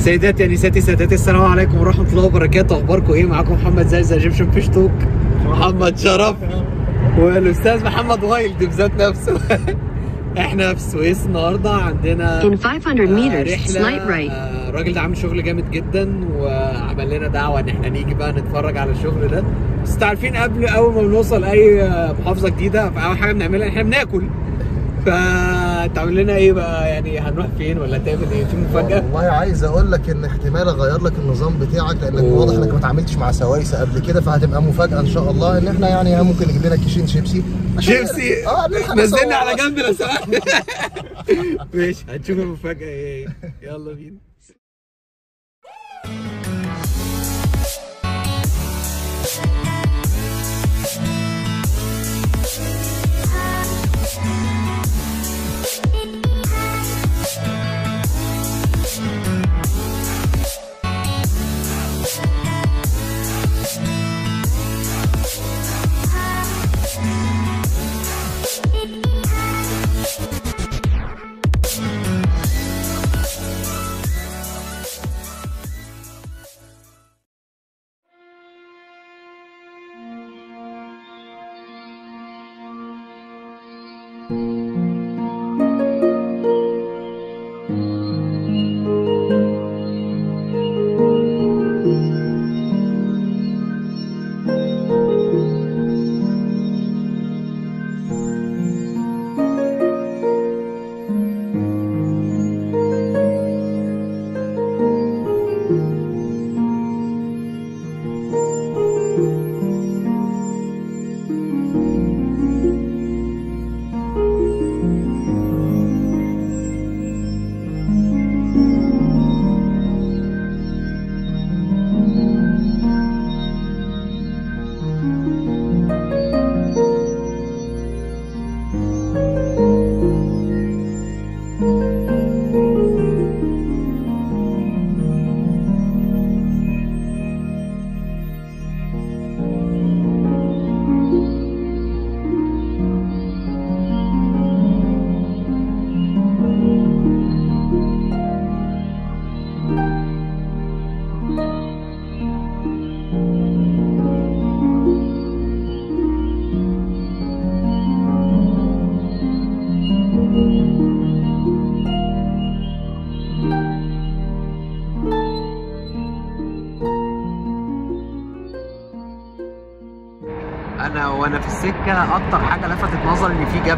سيداتي انساتي سادتي السلام عليكم ورحمة الله وبركاته. أخباركم إيه؟ معاكم محمد The Egyptian Fish Talk محمد شرف. والأستاذ محمد Wild بذات نفسه. إحنا في السويس النهارده عندنا In 500 آه، meters, slight right. آه، الراجل ده عامل شغل جامد جدا وعمل لنا دعوة إن إحنا نيجي بقى نتفرج على الشغل ده. بس أنتوا عارفين قبل أول ما بنوصل أي محافظة جديدة فاول حاجة بنعملها إحنا بناكل. فتعمل لنا إيه بقى؟ يعني هنروح فين ولا تعمل إيه؟ في مفاجأة؟ والله عايز أقول لك إن احتمال أغير لك النظام بتاعك لأنك أوه. واضح إنك ما اتعاملتش مع سوايسه قبل كده فهتبقى مفاجأة إن شاء الله إن إحنا يعني ممكن نجيب لنا كيشين شيبسي. شيبسي؟ آه نزلنا. على جنب لو سمحت ماشي هنشوف المفاجأة إيه. يلا بينا.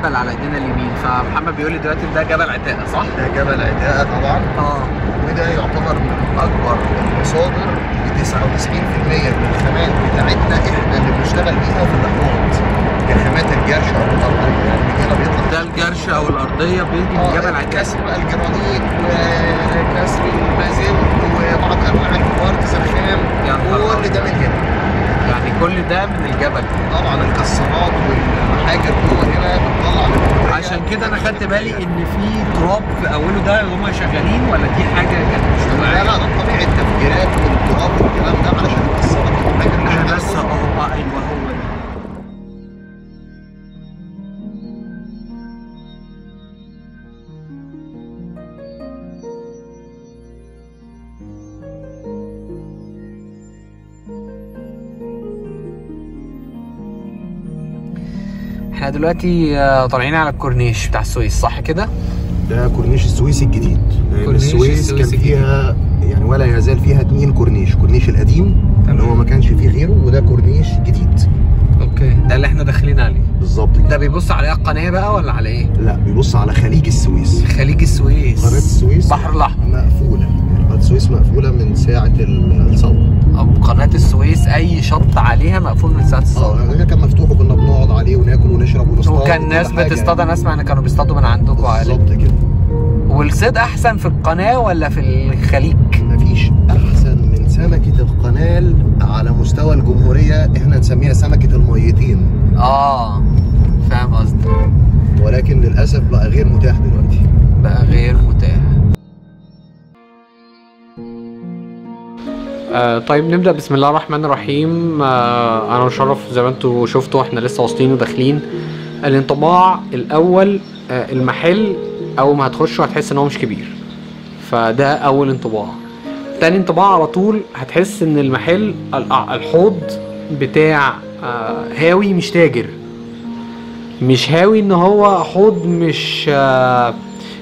جبل على ايدينا اليمين فمحمد بيقول لي دلوقتي ده جبل عتاقه صح؟ ده جبل عتاقه طبعا. آه. وده يعتبر من أكبر المصادر ب 99% من الخامات بتاعتنا إحنا اللي بنشتغل بيها في الاحواض كخامات الجرش أو الأرضية. يعني هنا بيطلع ده الجرش أو الأرضية بيجي من جبل عتاقه كسر بقى الجرانيت وكسر البازلت وبعض أنواع الكوارتز الخام. كل ده من هنا. يعني كل ده من الجبل. طبعا الكسرات والمحاجر جوه هنا بتطلع من عشان كده أنا خدت بالي إن في تراب في أوله ده وهم شغالين ولا دي حاجة كانت مش لا طبيعيه لا ده طبيعي التفجيرات والتراب والكلام ده علشان الكسرات والمحاجر اللي أنا بس. آه أيوه هو إحنا دلوقتي آه، طالعين على الكورنيش بتاع السويس صح كده؟ ده كورنيش السويس الجديد. كورنيش السويس السويس كان فيها يعني ولا يزال فيها اتنين كورنيش. كورنيش القديم اللي هو ما كانش فيه غيره وده كورنيش جديد. OK. ده اللي إحنا داخلين عليه. بالظبط ده كده بيبص على القناه بقى ولا على إيه؟ لا بيبص على خليج السويس. خليج السويس. قناة السويس. البحر الأحمر. مقفولة. السويس مقفولة من ساعة الثورة. أو قناة السويس أي شط عليها مقفول من ساعة الثورة. آه هي كان مفتوح وكنا بنقعد عليه وناكل ونشرب ونصطاد وكان ناس حاجة بتصطاد يعني. أنا أسمع إن كانوا بيصطادوا من عندكم بالظبط كده. والصيد أحسن في القناة ولا في الخليج؟ مفيش أحسن من سمكة القنال على مستوى الجمهورية إحنا نسميها سمكة الميتين. آه فاهم قصدي. ولكن للأسف بقى غير متاح دلوقتي. بقى غير متاح. آه طيب نبدأ. بسم الله الرحمن الرحيم. آه أنا وشرف زي ما أنتوا شفتوا إحنا لسه واصلين وداخلين الانطباع الأول آه المحل. أول ما هتخشوا هتحس إن هو مش كبير فده أول انطباع. تاني انطباع على طول هتحس إن المحل ال- الحوض بتاع آه، هاوي مش تاجر. مش هاوي إن هو حوض مش آه،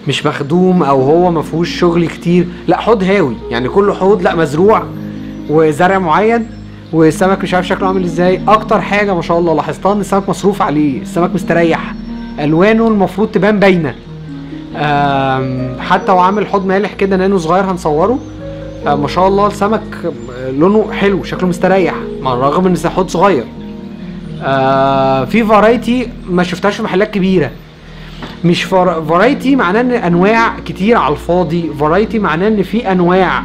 مش مخدوم أو هو ما فيهوش شغل كتير. لأ حوض هاوي. يعني كله حوض لأ مزروع. وزرع معين والسمك مش عارف شكله عامل إزاي. أكتر حاجة ما شاء الله لاحظتها إن السمك مصروف عليه السمك مستريح ألوانه المفروض تبان باينة. حتى وعامل حوض مالح كده نانو صغير هنصوره. آه، ما شاء الله السمك لونه حلو شكله مستريح مع الرغم إن حوض صغير. آه، في variety ما شفتهاش في محلات كبيرة. مش variety معناه إن أنواع كتير على الفاضي variety معناه إن في أنواع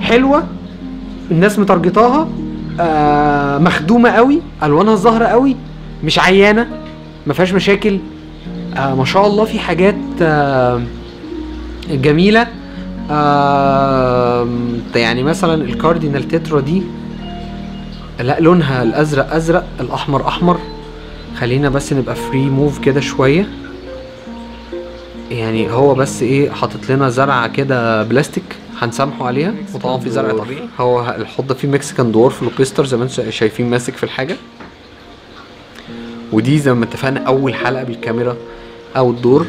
حلوة الناس متارجتاها آه مخدومة قوي ألوانها ظاهره قوي مش عيانة ما فيهاش مشاكل. آه ما شاء الله في حاجات آه جميلة. يعني مثلا ال cardinal tetra دي لا لونها الأزرق أزرق الأحمر أحمر. خلينا بس نبقى free move كده شوية. يعني هو بس إيه حاطط لنا زرعة كده بلاستيك. هنسامحه عليها وطبعا في زرع طبيعي. هو الحوض فيه Mexican dwarf lobster زي ما أنتم شايفين ماسك في الحاجة. ودي زي ما اتفقنا أول حلقة بالكاميرا outdoor.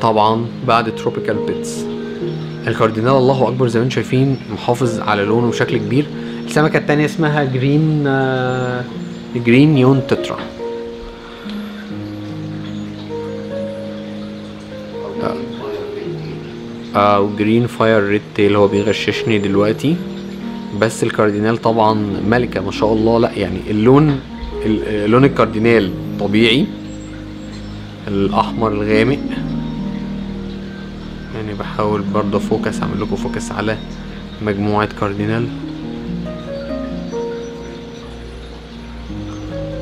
طبعا بعد Tropical Pets ال cardinal الله أكبر زي ما أنتم شايفين محافظ على لونه بشكل كبير. السمكة التانية اسمها green green neon tetra أو green fire red tail هو بيغششني دلوقتي. بس الكاردينال طبعا ملكة ما شاء الله. لا يعني اللون ال- لون الكاردينال طبيعي. الأحمر الغامق. يعني بحاول برضه focus أعمل لكم focus على مجموعة كاردينال.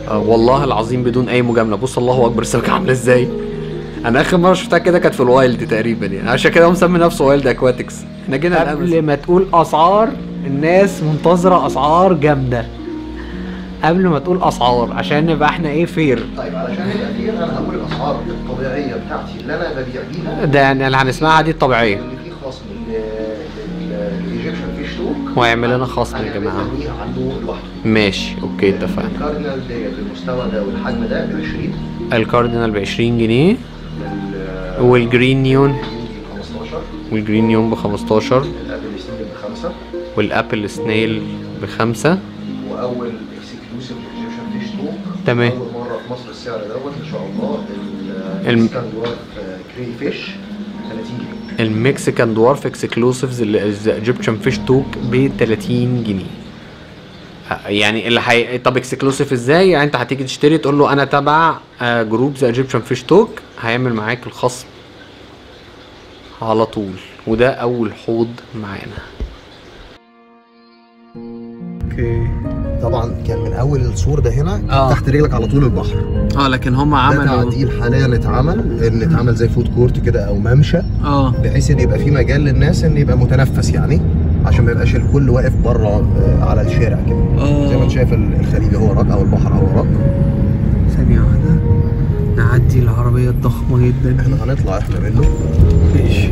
آه والله العظيم بدون أي مجاملة. بص الله أكبر. السمكه عاملة إزاي؟ أنا آخر مرة شفتها كده كانت في ال wild تقريبا يعني. عشان كده هو مسمي نفسه Wild Aquatix. إحنا جينا قبل ما تقول أسعار الناس منتظرة أسعار جامدة. قبل ما تقول أسعار عشان نبقى إحنا إيه fair طيب علشان يبقى فيه أنا هقول الأسعار الطبيعية بتاعتي اللي أنا ببيع بيها. ده يعني اللي هنسمعها دي الطبيعية. اللي فيه خصم لل Egyptian Fish Talk وهيعمل لنا خصم يا جماعة عنده لوحده. ماشي OK اتفقنا. الكاردينال ديت بالمستوى ده والحجم ده ب 20 الكاردينال ب 20 جنيه. ال- وال green neon. ب 15 وال green neon ب 15 ال apple snail بخمسه وال apple snail بخمسة. واول exclusive Egyptian Fish Talk تمام. اول مره في مصر السعر دوت ان شاء الله الم- ال Mexican dwarf crayfish 30 جنيه ال Mexican dwarf exclusive ال Egyptian Fish Talk ب 30 جنيه. يعني اللي حي... طب exclusive إزاي؟ يعني أنت هتيجي تشتري تقول له أنا تبع group The Egyptian Fish Talk هيعمل معاك الخصم على طول. وده أول حوض معانا. OK. طبعا كان من أول السور ده هنا آه. تحت رجلك على طول البحر. آه لكن هم ده تعديل حاليا اتعمل إن اتعمل زي food court كده أو ممشى آه. بحيث إن يبقى في مجال للناس إن يبقى متنفس يعني. عشان ما يبقاش الكل واقف بره آه، على الشارع كده. زي ما انت شايف ال- الخليج اهو وراك أو البحر اهو وراك ثانية واحدة. نعدي العربية الضخمة جدا. إحنا هنطلع إحنا منه. ماشي.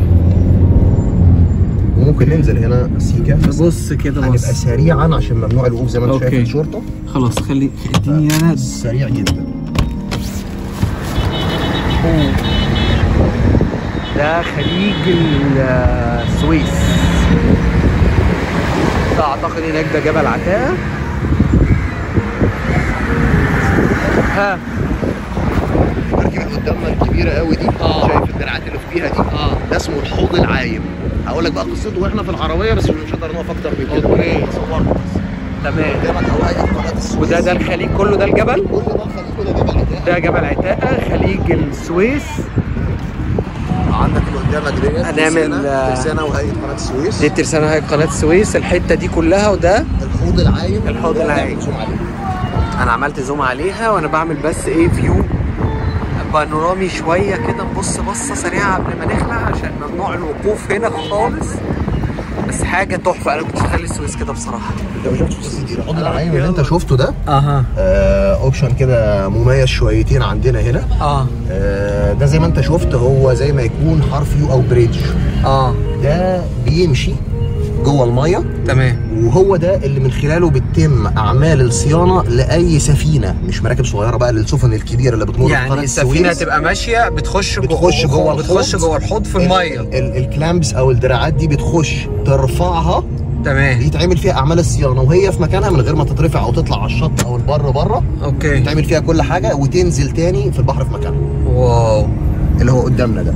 وممكن ننزل هنا سيكا. بص كده هنبقى بص سريعا عشان ممنوع الوقوف زي ما انت شايف. الشرطة. خلاص خلي اديني أنا. سريع جدا. ده خليج السويس ده أعتقد هناك ده جبل عتاقة ها. المركبه اللي قدامنا الكبيرة قوي دي آه. شايف الدرعات اللي فيها دي؟ آه. ده اسمه الحوض العايم. هقول لك بقى قصته وإحنا في العربية بس مش هنقدر نقف أكتر من كده. أوكي. صورنا. بس تمام وده ده الخليج كله ده الجبل؟ كل ده خليج كده جبل عتاقة. ده جبل عتاقة خليج السويس. عندك ديت هنعمل، آه، ترسانة وهيئة قناة السويس. دي ترسانة هيئة قناة السويس. الحتة دي كلها وده؟ الحوض العايم الحوض العايم. أنا عملت zoom عليها وأنا بعمل بس إيه view بانورامي شوية كده نبص بصة سريعة قبل ما نخلع عشان ممنوع الوقوف هنا خالص. بس حاجة تحفة. أنا كنت مخلي السويس كده بصراحة. أنت ما شفتش دي؟ العايم اللي أنت شفته ده؟ أها. آه option كده مميز شويتين عندنا هنا. آه. آه ده زي ما أنت شفت هو زي ما يكون حرف U أو bridge. آه. ده بيمشي جوه المية. تمام. وهو ده اللي من خلاله بتتم أعمال الصيانة لأي سفينة. مش مراكب صغيرة بقى للسفن الكبيرة اللي بتمر يعني السفينة السويس. تبقى ماشية بتخش بتخش جوه بتخش الحوض. جوه الحوض في المية. ال- ال- ال clamps أو الدراعات دي بتخش ترفعها تمام. يتعمل فيها أعمال الصيانة وهي في مكانها من غير ما تترفع أو تطلع على الشط أو البر بره okay. يتعمل فيها كل حاجة وتنزل تاني في البحر في مكانها. wow. اللي هو قدامنا ده.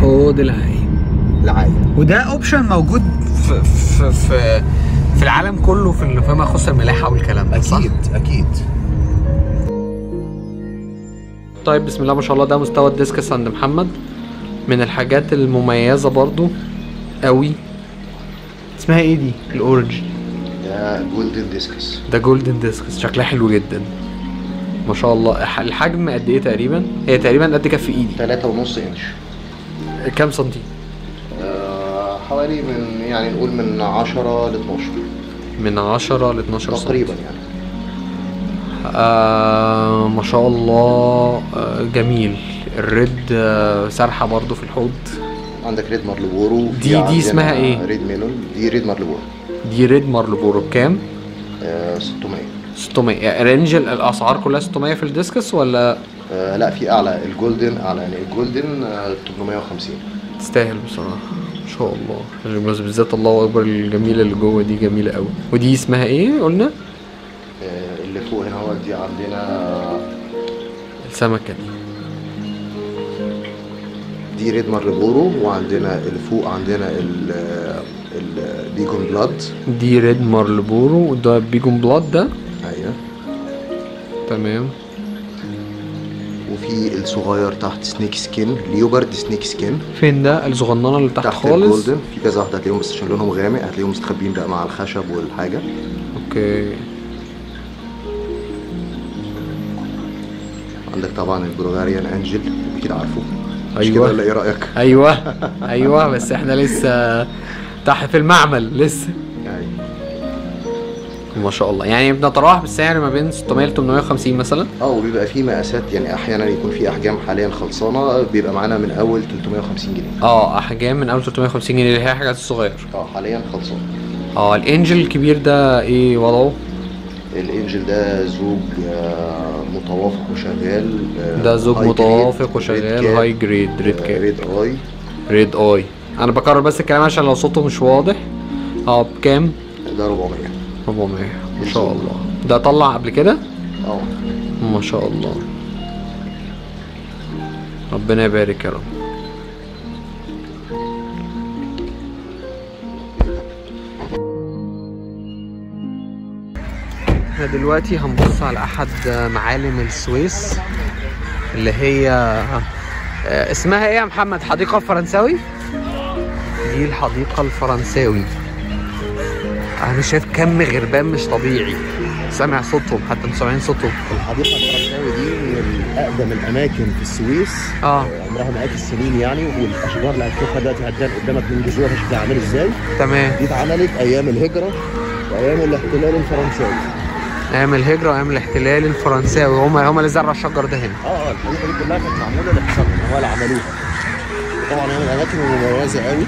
حوض العين. العادي وده option موجود في في في, في العالم كله في فيما يخص الملاحة والكلام ده صح؟ أكيد أكيد. طيب بسم الله ما شاء الله ده مستوى ال discus عند محمد؟ من الحاجات المميزة برضو قوي. اسمها إيه دي؟ ال orange ده golden discus ده golden discus شكلها حلو جدا. ما شاء الله. الح- الحجم قد إيه تقريبا؟ هي تقريبا قد كف إيدي. 3 ونص انش كام سنتي؟ آه، حوالي من يعني نقول من 10 ل 12 من 10 ل 12 سنتي. تقريبا يعني. آه ما شاء الله. آه جميل. ال red آه سارحه برضو في الحوض. عندك red Marlboro. دي- دي عندنا اسمها إيه؟ red melon. دي red Marlboro. دي red Marlboro بكام؟ آه 600 600 يعني range ال- الأسعار كلها 600 في ال discus ولا؟ آه لا في أعلى. ال golden أعلى. يعني ال golden آه 850 تستاهل بصراحة. ما شاء الله. بس بالذات الله أكبر الجميلة اللي جوه دي جميلة قوي ودي اسمها إيه قلنا؟ آه اللي فوق هنا هو دي عندنا السمكة دي. دي red Marlboro وعندنا اللي فوق عندنا ال ال pigeon blood. دي red Marlboro وده pigeon blood ده؟ أيوه. تمام. وفي الصغير تحت snake skin leopard snake skin. فين ده؟ الصغننة اللي تحت, تحت خالص؟ ال golden في كذا واحدة هتلاقيهم بس عشان لونهم غامق هتلاقيهم مستخبيين بقى مع الخشب والحاجة. okay. عندك طبعا ال Bulgarian angel أكيد عارفه. أيوة. كده ولا إيه رأيك؟ أيوه. أيوه بس إحنا لسه تحت في المعمل لسه. يعني ما شاء الله. يعني بنتراوح بالسعر ما بين 600 ل 850 مثلا؟ أه وبيبقى في مقاسات يعني أحيانا يكون في أحجام حاليا خلصانة بيبقى معانا من أول 350 جنيه. أه أحجام من أول 350 جنيه اللي هي حاجات الصغير. أه حاليا خلصان أه ال angel الكبير ده إيه وضعه ال angel ده زوج آه، متوافق وشغال آه، ده زوج متوافق وشغال high grade red cap red eye red eye أنا بكرر بس الكلام عشان لو صوته مش واضح آه بكام؟ ده 400 400 ما شاء الله. ده طلع قبل كده؟ آه. ما شاء الله. ربنا يبارك يا رب. إحنا دلوقتي هنبص على احد معالم السويس اللي هي آه، اسمها إيه يا محمد؟ حديقة الفرنساوي دي الحديقة الفرنساوي. أنا شايف كم غربان مش طبيعي. سامع صوتهم حتى أنتوا سامعين صوتهم. الحديقة الفرنساوي دي من أقدم الأماكن في السويس. آه. عمرها مئات السنين يعني والأشجار اللي هتشوفها دلوقتي هتبان قدامك من جذورها شكلها عامل إزاي. تمام. دي اتعملت أيام الهجرة وأيام الاحتلال الفرنساوي. أيام الهجرة وأيام الاحتلال الفرنساوي. هم هم اللي زرعوا الشجر ده هنا. آه آه الحديقه دي كلها كانت معمولة لحسابهم هو اللي عملوها طبعا هي من الاماكن المميزة قوي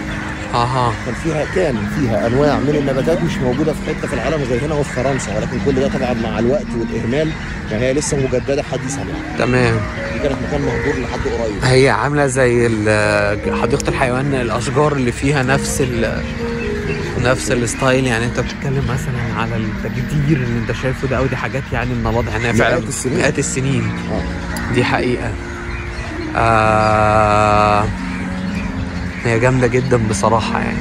أها. كان فيها كان فيها أنواع من النباتات مش موجودة في حتة في العالم غير هنا وفي فرنسا ولكن كل ده طبعا مع الوقت والإهمال يعني هي لسه مجددة حديثا يعني. تمام. دي كانت مكان مهجور لحد قريب. هي عاملة زي حديقة الحيوان الأشجار اللي فيها نفس ال نفس الستايل يعني انت بتتكلم مثلا على التجدير اللي انت شايفه ده أو دي حاجات يعني واضح انها فعلا. مئات السنين. مئات السنين. آه. دي حقيقة. آه هي جامدة جدا بصراحة يعني.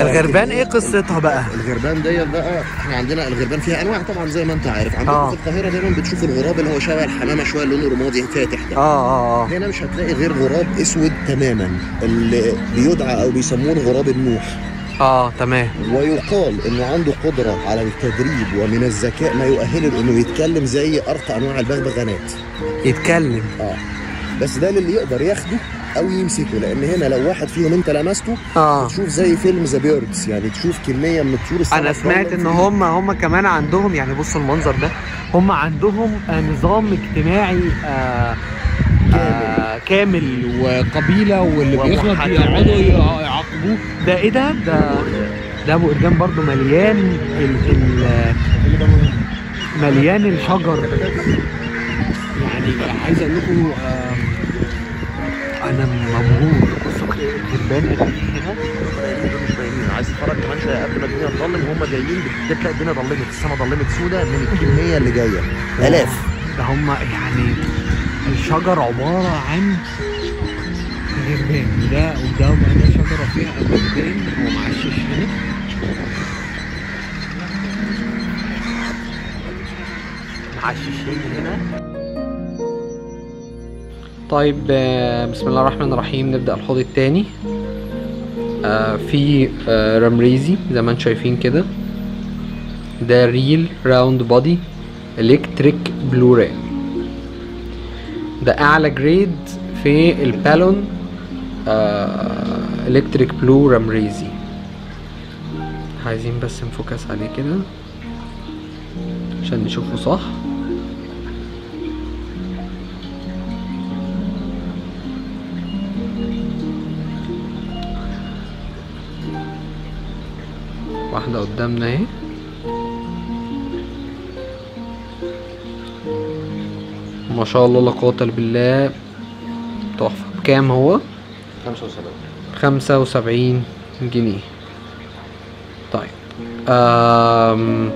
الغربان إيه قصتها بقى؟ الغربان ديت بقى إحنا عندنا الغربان فيها أنواع طبعا زي ما أنت عارف. عندنا آه. في القاهرة دايما بتشوف الغراب اللي هو شبه الحمامة شوية لونه رمادي فاتح ده آه آه آه. هنا مش هتلاقي غير غراب أسود تماما اللي بيدعى أو بيسموه غراب النوح. آه تمام. ويقال إنه عنده قدرة على التدريب ومن الذكاء ما يؤهله إنه يتكلم زي أرقى أنواع البغبغانات. يتكلم. آه. بس ده اللي يقدر ياخده أو يمسكه لأن هنا لو واحد فيهم أنت لمسته آه. تشوف زي فيلم ذا بيردز يعني تشوف كمية من الطيور أنا سمعت إن. هم هم كمان عندهم يعني بصوا المنظر ده هم عندهم آه، نظام اجتماعي آه، آه، كامل وقبيلة واللي بيغلط ومحجبين. يقعدوا يع- يعاقبوه. ده إيه ده؟ ده ده أبو قردان برضو مليان ال ال مليان الشجر. يعني عايز أقول لكم آم، أنا مبهور. إيه هنا عايز تتفرج كمان شوية قبل ما الدنيا تضلم. وهم جايين بتلاقي الدنيا ضلمت. السما ضلمت سودة من الكمية اللي جاية. آلاف. ده هم يعني الشجر عبارة عن غربان وده وده وده شجرة فيها غربان هو معشش هنا معششين هنا. طيب آه، بسم الله الرحمن الرحيم. نبدأ الحوض التاني. آه، في آه، رمريزي زي ما أنتم شايفين كده. ده real round body. electric blue ram ده اعلى grade في ال balloon electric blue ramirezi عايزين بس ن focus عليه كده عشان نشوفه صح. واحدة قدامنا اهي. ما شاء الله لا قوة بالله. تحفة. بكام هو؟ 75 خمسة وسبعين جنيه. طيب. آم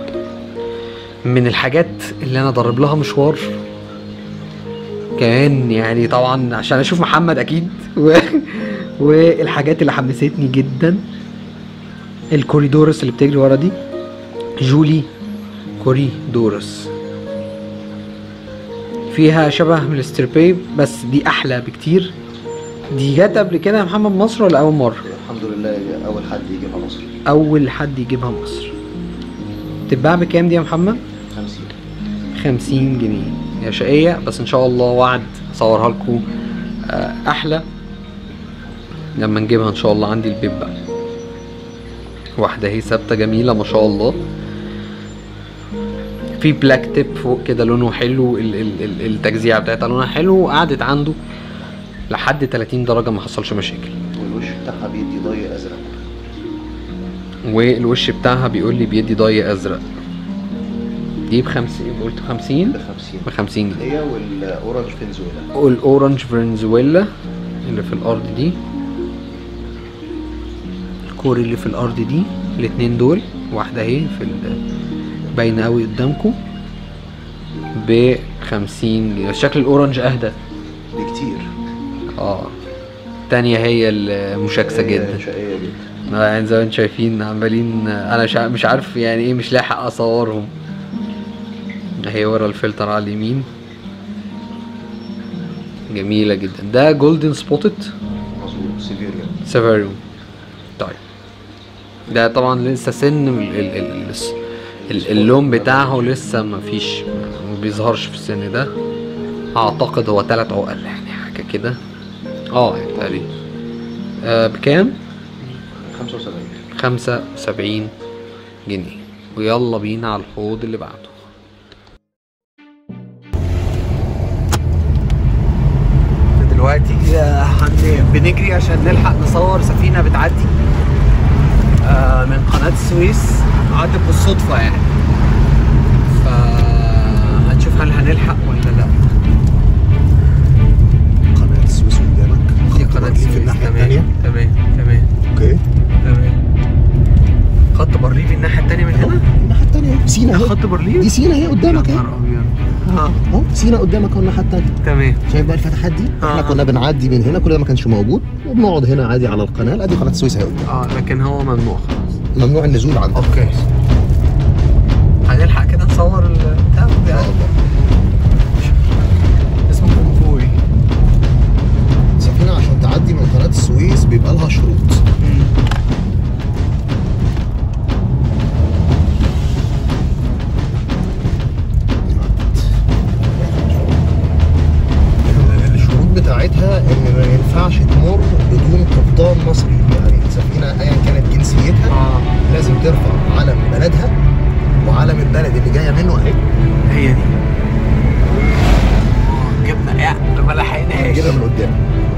من الحاجات اللي أنا ضارب لها مشوار كمان يعني طبعا عشان أشوف محمد أكيد. و... والحاجات اللي حمستني جدا. ال corydoras اللي بتجري ورا دي. julii corydoras. فيها شبه من ال sterbai بس دي أحلى بكتير. دي جت قبل كده يا محمد مصر ولا أول مرة؟ الحمد لله أول حد يجيبها مصر. أول حد يجيبها مصر. تتباع بكام دي يا محمد؟ 50 خمسين جنيه. يا شقية بس إن شاء الله وعد أصورها لكم أحلى. لما نجيبها إن شاء الله عندي البيت بقى. واحدة أهي ثابتة جميلة ما شاء الله. في بلاك تيب فوق كده لونه حلو ال- ال- ال- التجزيعة بتاعتها لونها حلو وقعدت عنده لحد 30 درجة ما حصلش مشاكل. والوش بتاعها بيدي ضي أزرق. والوش بتاعها بيقول لي بيدي ضي أزرق. دي بخمسين قلت خمسين؟ ب 50 بخمسين جنيه. هي وال orange فنزويلا. وال orange فنزويلا اللي في الأرض دي. ال cory اللي في الأرض دي الاتنين دول واحدة اهي في باينة أوي قدامكم ب 50 جنيه شكل ال orange أهدى. بكتير. آه. التانية هي المشاكسة هي جدا. شقية جدا. آه، يعني زي ما أنتم شايفين عمالين أنا مش عارف يعني إيه مش لاحق أصورهم. اهي ورا الفلتر على اليمين. جميلة جدا. ده golden spotted مظبوط. severum severum طيب. ده طبعا لسه سن اللون بتاعه لسه ما فيش ما بيظهرش في السن ده. أعتقد هو تلات عقل يعني حاجة كده. آه يعني تقريبا. آه بكام؟ 75 خمسة وسبعين جنيه. ويلا بينا على الحوض اللي بعده. دلوقتي بنجري عشان نلحق نصور سفينة بتعدي آه، من قناة السويس عدت بالصدفة يعني. فهنشوف هل هنلحق ولا لا. قناة السويس قدامك. دي في السويس الناحية تمام الثانية تمام تمام. okay. تمام. خط برليفي الناحية التانية من هنا؟ الناحية الثانية سينا اهي خط برليف دي سينا أهي قدامك أهي. آه. أهو سينا قدامك أهو الناحية الثانية تمام. شايف بقى الفتحات دي؟ آه. إحنا كنا بنعدي من هنا كل ده ما كانش موجود. وبنقعد هنا عادي على القناة. ادي قناة السويس أهي قدام آه لكن هو ممنوع. خلاص ممنوع النزول عندنا. أوكي. هنلحق كده نصور البتاع؟ شاء الله. اسمه convoy. السفينه عشان تعدي من قناة السويس بيبقى لها شروط. الشروط بتاعتها إن ما ينفعش تمر بدون قبطان مصري. يعني السفينه ايا كانت جنسيتها آه. لازم ترفع علم بلدها وعلم البلد اللي جاية منه أهي. هي دي. آه، جبنا ما لحقناش. كده من قدام.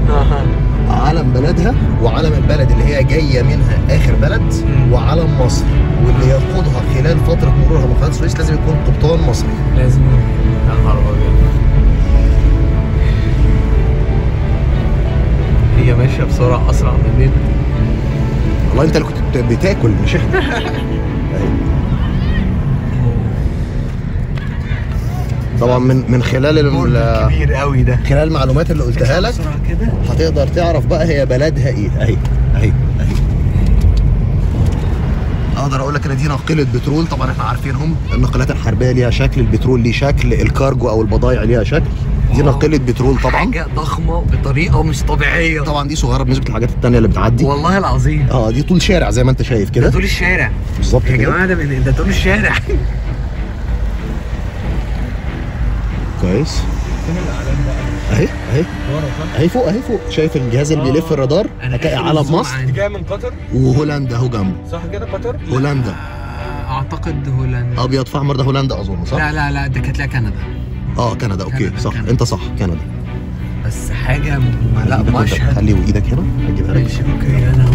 أها. علم بلدها وعلم البلد اللي هي جاية منها آخر بلد. وعلم مصر واللي يقودها خلال فترة مرورها بقناه السويس لازم يكون قبطان مصري. لازم. يا نهار أبيض. هي ماشية بسرعة أسرع مننا والله انت اللي كنت بتاكل مش إحنا. أيوة. طبعا من من خلال ال- كبير قوي ده. خلال المعلومات اللي قلتها لك هتقدر تعرف بقى هي بلدها إيه. اهي اهي اهي. أقدر أقول لك إن دي ناقلة بترول طبعا إحنا عارفينهم. الناقلات الحربية ليها شكل البترول ليه شكل الكارجو أو البضائع ليها شكل. دي. ناقله بترول طبعا. حاجة ضخمة بطريقة مش طبيعية. طبعا دي صغيره بالنسبة للحاجات التانية اللي بتعدي. والله العظيم. آه دي طول شارع زي ما انت شايف ده كده طول الشارع. بالظبط يا كده. جماعة ده من ده طول الشارع. كويس. أهي أهي. أهي فوق أهي فوق. شايف الجهاز اللي بيلف الرادار؟ هتلاقي علم مصر. جاي من قطر؟ وهولندا أهو جنبه. صح كده قطر؟ هولندا. أعتقد هولندا. أبيض في أحمر ده هولندا أظن صح؟ لا لا لا ده كانت كندا. آه كندا. أوكي كندا، صح. كندا. أنت صح كندا. بس حاجة م- لا. مشهد خلي إيدك هنا. هجيبها لك. ماشي okay أنا أهو.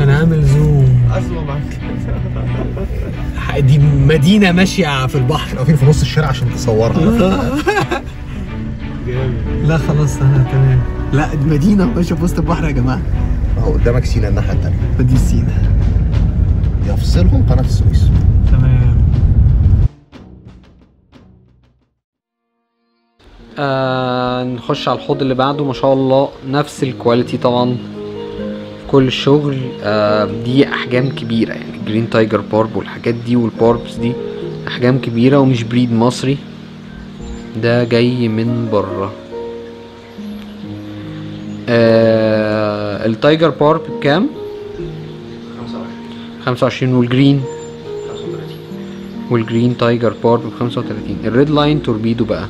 أنا عامل zoom دي مدينة ماشية في البحر. واقفين في نص الشارع عشان تصورها. جامد. لا خلاص أنا تمام. لا دي مدينة ماشية في وسط البحر يا جماعة. اهو قدامك سينا الناحية الثانية ودي سينا. يفصلهم قناه السويس. تمام. آه نخش على الحوض اللي بعده. ما شاء الله نفس ال quality طبعا في كل الشغل آه دي أحجام كبيرة يعني green tiger barb والحاجات دي وال barbs دي أحجام كبيرة ومش breed مصري. ده جاي من بره آه ال tiger barb بكام 25 وال green وال green tiger barb ب 35 ال red line torpedo بقى.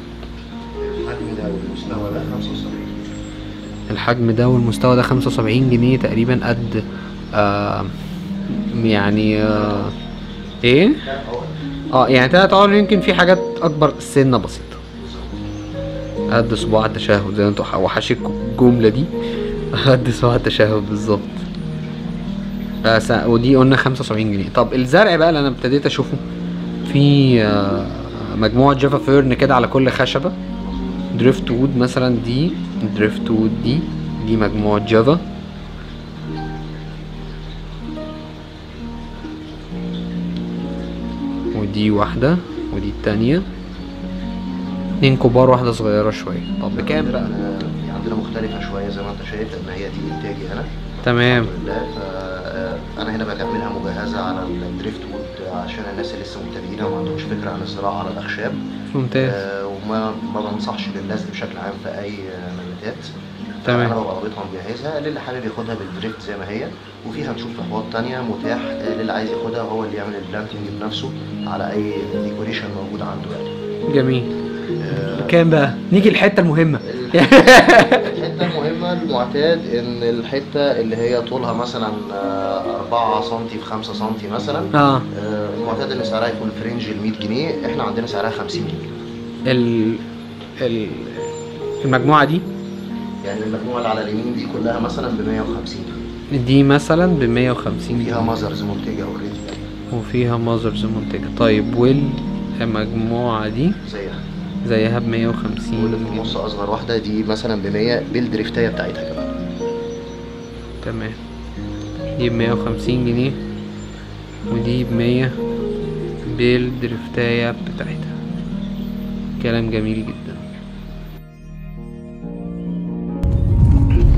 الحجم ده والمستوى ده 75 جنيه تقريبا قد آه يعني آه إيه؟ آه يعني تلات عقل يمكن في حاجات أكبر سنة بسيطة. قد صباع التشهد زي ما أنتوا وحشيكوا الجملة دي. قد صباع التشهد بالظبط. آه ودي قلنا 75 جنيه. طب الزرع بقى اللي أنا ابتديت أشوفه في آه مجموعة java fern كده على كل خشبة. driftwood مثلا دي driftwood دي دي مجموعة java ودي واحدة ودي التانية. اتنين كبار واحدة صغيرة شوية. طب بكام بقى؟ عندنا عندنا مختلفة شوية زي ما انت شايف إن هي دي إنتاجي أنا. تمام. لله. فانا هنا بكملها مجهزة على ال driftwood عشان الناس اللي لسه مبتدئين وما عندهمش فكرة عن الزراعة على الأخشاب. ممتاز. آه، وما ما بنصحش باللزق بشكل عام في أي نباتات تمام. أنا ببقى رابطها مجهزها للي حابب ياخدها بال drift زي ما هي. وفيها نشوف احواض تانية متاح آه، للي عايز ياخدها هو اللي يعمل ال planting بنفسه على أي decoration موجود عنده. يعني جميل. كام بقى؟ نيجي الحتة المهمة. الحتة المهمة المعتاد إن الحتة اللي هي طولها مثلا آه، 4 سم في 5 سم مثلا آه. آه، المعتاد إن سعرها يكون في range ال 100 جنيه إحنا عندنا سعرها 50 جنيه. ال ال المجموعة دي؟ يعني المجموعة اللي على اليمين دي كلها مثلا ب 150 جنيه دي مثلا ب 150 فيها mothers منتجه already وفيها مازرز منتجة طيب والمجموعة دي؟ زيها. زيها ب 150 واللي في النص أصغر واحدة دي مثلا ب 100 بالدريفتايه بتاعتها كمان. تمام. دي بمية وخمسين جنيه ودي بمية بالدرفتاية بتاعتها. كلام جميل جدا.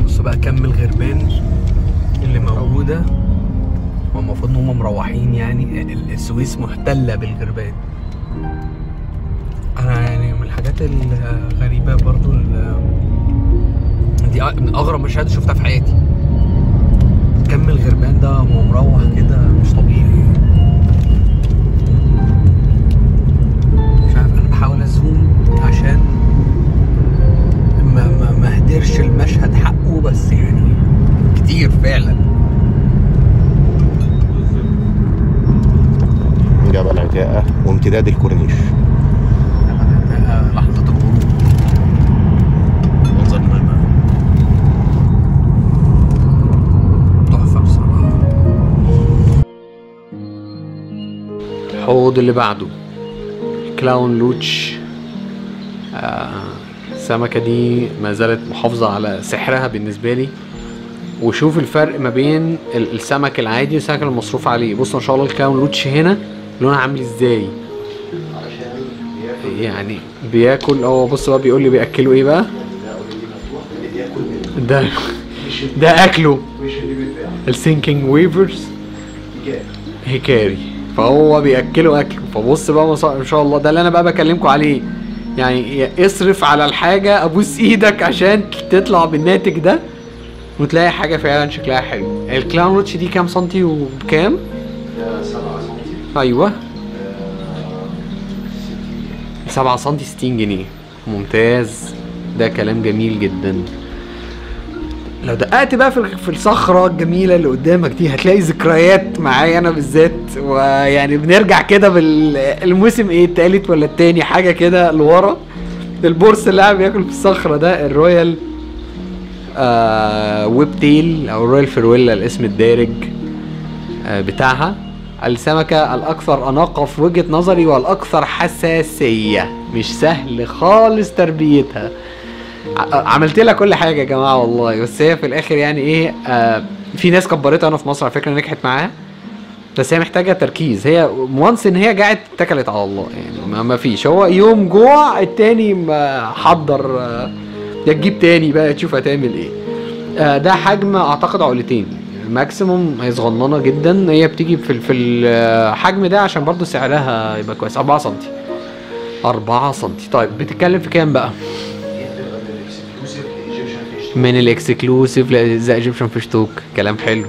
بص بقى كم الغربان اللي موجودة هو المفروض إن هم مروحين يعني ال- السويس محتلة بالغربان. أنا الحاجات الغريبة برضو دي من أغرب مشاهد شفتها في حياتي. كم الغربان ده وهو مروح كده مش طبيعي. مش عارف أنا بحاول أزوم عشان ما ما ما أهدرش المشهد حقه بس يعني كتير فعلا. جبل عتاقه وامتداد الكورنيش. لحظة الغروب منظر تحفة بصراحة. الحوض اللي بعده. clown loach. آه، السمكة دي ما زالت محافظة على سحرها بالنسبة لي. وشوف الفرق ما بين السمك العادي والسمك المصروف عليه. بصوا ان شاء الله ال clown loach هنا لونها عامل إزاي؟ يعني. بياكل هو بص بقى بيقول لي بياكلوا إيه بقى؟ ده already مفتوح اللي بياكل منه ده أكله. مش اللي بيتباع ال sinking ويفرز هيكاري. فهو بياكله اكله فبص بقى ما شاء- الله ده اللي أنا بقى بكلمكم عليه. يعني اصرف على الحاجة أبوس إيدك عشان تطلع بالناتج ده وتلاقي حاجة فعلا شكلها حلو. ال clown loach دي كام سنتي وبكام ده 7 سم أيوه. 7 سنتي 60 جنيه. ممتاز. ده كلام جميل جدا. لو دققت بقى في الصخرة الجميلة اللي قدامك دي هتلاقي ذكريات معايا أنا بالذات. ويعني بنرجع كده بالموسم إيه التالت ولا التاني حاجة كده لورا. البورس اللي قاعد بياكل في الصخرة ده الرويال آه ويب تيل أو الرويال فرويلا الاسم الدارج آه بتاعها. السمكة الأكثر أناقة في وجهة نظري والأكثر حساسية. مش سهل خالص تربيتها. عملت لها كل حاجة يا جماعة والله. بس هي في الآخر يعني إيه آه في ناس كبرتها أنا في مصر على فكرة نجحت معاها. بس هي محتاجة تركيز. هي once إن هي جاعت اتكلت على الله. يعني ما, فيش. هو يوم جوع التاني حضر آه، يا تجيب تاني بقى تشوف هتعمل إيه. آه ده حجم أعتقد عقلتين. ال maximum هي صغننة جدا. هي بتيجي في في الحجم ده عشان برضو سعرها يبقى كويس. 4 سم 4 سم طيب بتتكلم في كام بقى؟ من ال exclusive The Egyptian Fish Talk كلام حلو.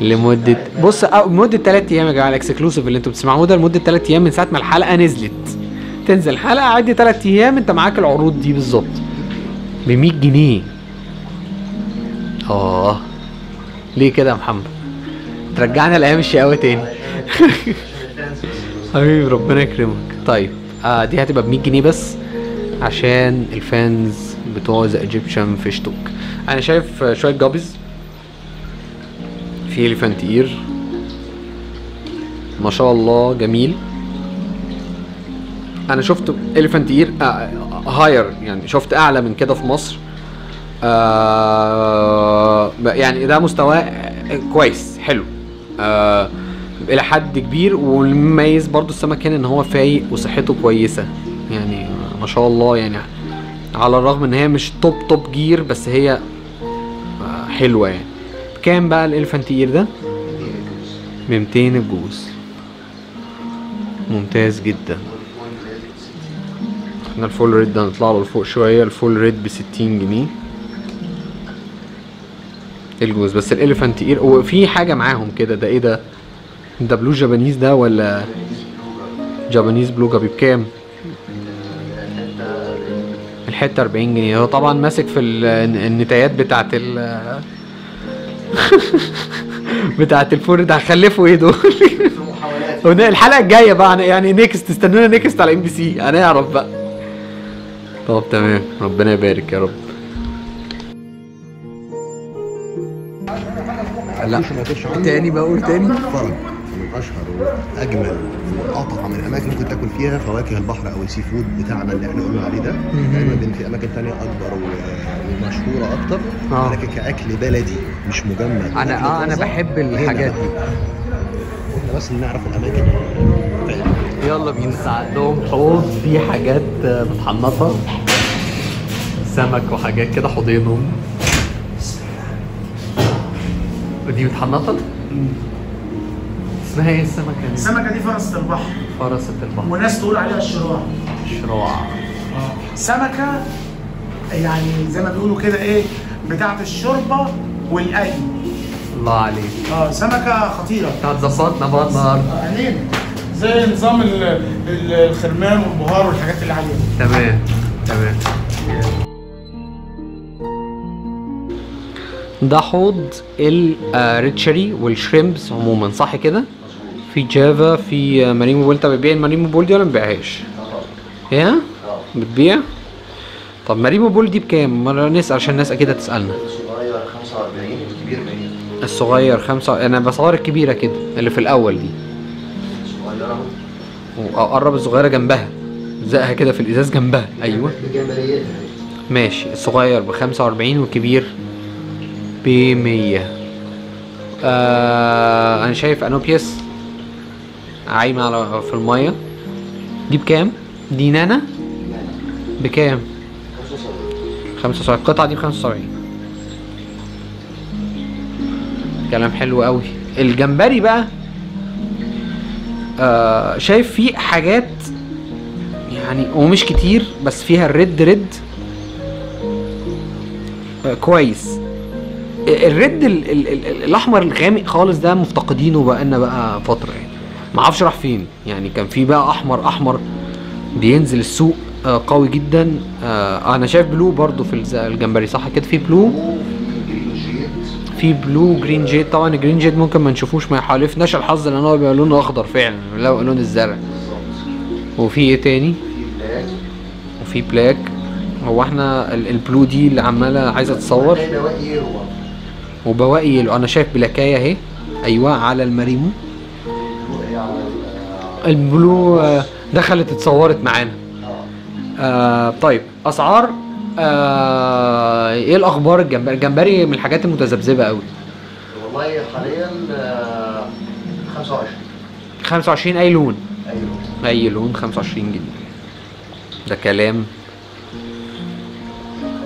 لمده بص مدة 3 أيام يا جماعة. ال exclusive اللي أنتوا بتسمعوه ده لمدة 3 أيام من ساعة ما الحلقة نزلت. تنزل حلقة عدي 3 أيام أنت معاك العروض دي بالظبط. ب 100 جنيه. آه. ليه كده يا محمد؟ ترجعنا لأيام الشقاوة تاني. حبيبي ربنا يكرمك. طيب آه دي هتبقى ب 100 جنيه بس عشان ال fans بتوع The Egyptian Fish Talk أنا شايف شوية guppies في elephant ear ما شاء الله جميل. أنا شفت elephant ear higher يعني شفت أعلى من كده في مصر. آه يعني ده مستواه كويس حلو. آه إلى حد كبير والمميز برضو السمك هنا إن هو فايق وصحته كويسة. يعني ما شاء الله يعني على الرغم إن هي مش top top gear بس هي آه، حلوة يعني. كام بقى ال elephant ear ده؟ ب 200 الجوز. ممتاز جدا. إحنا ال full red ده هنطلع له لفوق شوية ال full red ب 60 جنيه. الجوز بس ال elephant ear وفي حاجة معاهم كده ده إيه ده؟ ده blue Japanese ده ولا Japanese blue guppy بكام؟ الحتة 40 جنيه. هو طبعا ماسك في ال- النتايات بتاعت ال بتاعت ال full ده. هخلفوا إيه دول؟ الحلقة الجاية بقى. يعني next استنونا next على ام بي سي هنعرف بقى. طب تمام. ربنا يبارك يا رب. لا. تاني بقول تاني. فرج من أشهر وأجمل واطعم الأماكن ممكن تاكل فيها فواكه البحر أو ال seafood بتاعنا اللي إحنا قلنا عليه ده. تقريبا في أماكن تانية أكبر ومشهورة أكتر. آه. لكن كأكل بلدي مش مجمد أنا آه أنا بحب الحاجات. دي. إحنا بس نعرف الأماكن. فعلا يلا بينا. عندهم حوض فيه حاجات متحنطه سمك وحاجات كده حوضينهم. ودي متحنطة؟ اسمها إيه؟ السمكة دي؟ السمكة دي فرسة البحر. فرسة البحر. وناس تقول عليها الشراع. شراع سمكة يعني زي ما بيقولوا كده إيه بتاعت الشوربة والاي الله عليك. آه سمكة خطيرة. هتظبطنا بقى النهارده عينين زي نظام ال- ال- الخرمان والبهار والحاجات اللي عليها. تمام. تمام. ده حوض الريتشري والشريمبس عموما صح كده؟ في جافا في آه، ماريمو بول طب بتبيع الماريمو بول دي ولا ما بتبيعهاش؟ إيه؟ بتبيع؟ طب ماريمو بول دي بكام؟ نسأل عشان الناس أكيد هتسألنا صغير 45 الكبير 100 الصغير خمسة أنا بصور الكبيرة كده اللي في الأول دي وأقرب الصغيرة جنبها زقها كده في الإزاز جنبها الجمبريات ماشي الصغير بخمسة وأربعين والكبير بمية. آه أنا شايف أنوبياس عايمة على في المية. دي بكام؟ دي nana بكام؟ خمسة وسبعين. القطعة دي بخمسة وسبعين. كلام حلو قوي. الجمبري بقى. آه شايف فيه حاجات يعني ومش كتير بس فيها ال red red آه، كويس. الريد ال ال ال الأحمر الغامق خالص ده مفتقدينه بقالنا بقى فترة يعني. ما أعرفش راح فين. يعني كان في بقى أحمر أحمر بينزل السوق آه، قوي جدا. آه، أنا شايف blue برضو في الجمبري صح كده؟ في blue. في blue green jade طبعا ال green jade ممكن ما نشوفوش ما يحالفناش الحظ لأن هو بيبقى لونه أخضر فعلا لو لون الزرع. وفي إيه تاني؟ وفي black. هو إحنا ال- ال blue دي اللي عمالة عايزة تصور. وبواقي أنا شايف بلاكاية أهي. أيوه على المريمو. البلو آه، دخلت اتصورت معانا. آه طيب أسعار آه إيه الأخبار؟ الجمبري الجمبري من الحاجات المتذبذبة قوي والله حاليا آه، 25 25 أي لون؟ أيوه أي لون 25 جنيه. ده كلام